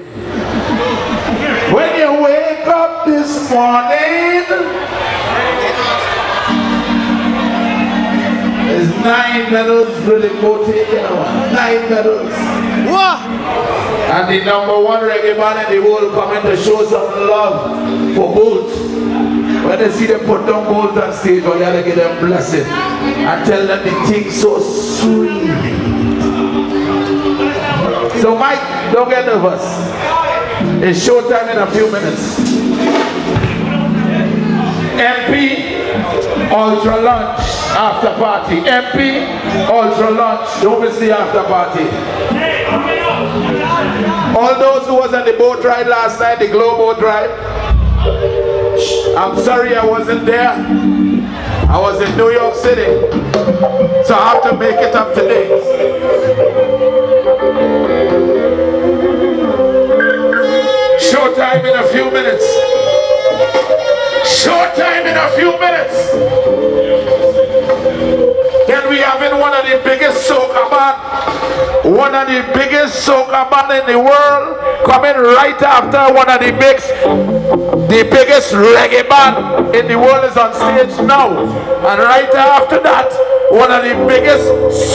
When you wake up this morning, there's nine medals for the taken Nine medals. What? And the number one reggae band in the world coming to show some love for Bolt. When they see them put down Bolt on stage, oh, we gotta give them blessing and tell them the thing so sweet. So Mike, don't get nervous. It's showtime in a few minutes. MP, Ultra Lunch, after party. MP, Ultra Lunch, don't miss the after party. All those who was on the boat ride last night, the glow boat ride, I'm sorry I wasn't there. I was in New York City. So I have to make it up today. Showtime in a few minutes. Short time in a few minutes. Then we have in one of the biggest soca band, one of the biggest soca band in the world, coming right after one of the biggest, the biggest reggae band in the world is on stage now. And right after that, one of the biggest